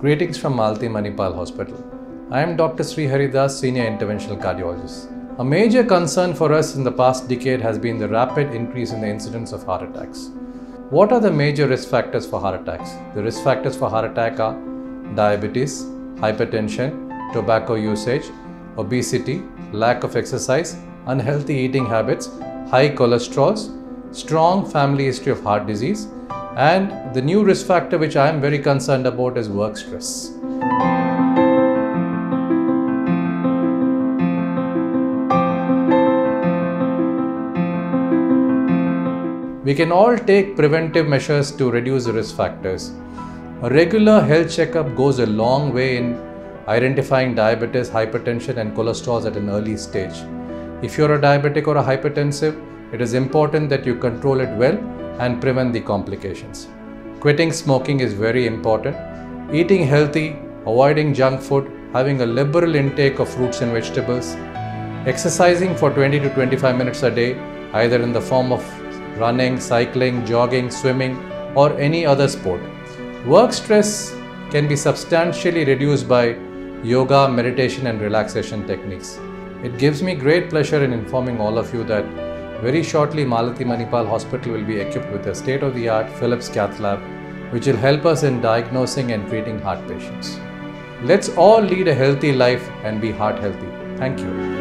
Greetings from Malathi Manipal Hospital. I am Dr. Srihari Das, Senior Interventional Cardiologist. A major concern for us in the past decade has been the rapid increase in the incidence of heart attacks. What are the major risk factors for heart attacks? The risk factors for heart attack are diabetes, hypertension, tobacco usage, obesity, lack of exercise, unhealthy eating habits, high cholesterol, strong family history of heart disease, and the new risk factor which I am very concerned about is work stress. We can all take preventive measures to reduce the risk factors. A regular health checkup goes a long way in identifying diabetes, hypertension, and cholesterol at an early stage. If you're a diabetic or a hypertensive, it is important that you control it well and prevent the complications. Quitting smoking is very important. Eating healthy, avoiding junk food, having a liberal intake of fruits and vegetables, exercising for 20 to 25 minutes a day, either in the form of running, cycling, jogging, swimming, or any other sport. Work stress can be substantially reduced by yoga, meditation, and relaxation techniques. It gives me great pleasure in informing all of you that very shortly, Malathi Manipal Hospital will be equipped with a state-of-the-art Philips cath lab, which will help us in diagnosing and treating heart patients. Let's all lead a healthy life and be heart healthy. Thank you.